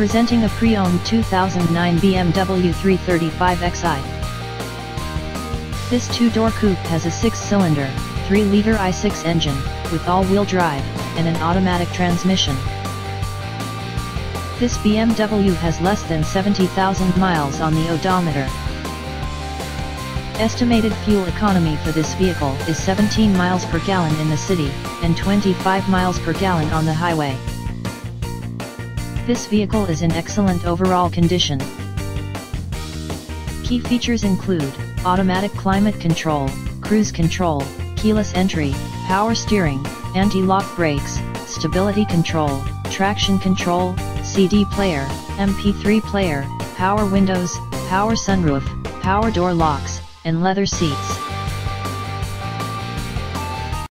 Presenting a pre-owned 2009 BMW 335xi. This two-door coupe has a six-cylinder, 3-liter i6 engine, with all-wheel drive, and an automatic transmission. This BMW has less than 70,000 miles on the odometer. Estimated fuel economy for this vehicle is 17 miles per gallon in the city, and 25 miles per gallon on the highway. This vehicle is in excellent overall condition. Key features include, automatic climate control, cruise control, keyless entry, power steering, anti-lock brakes, stability control, traction control, CD player, MP3 player, power windows, power sunroof, power door locks, and leather seats.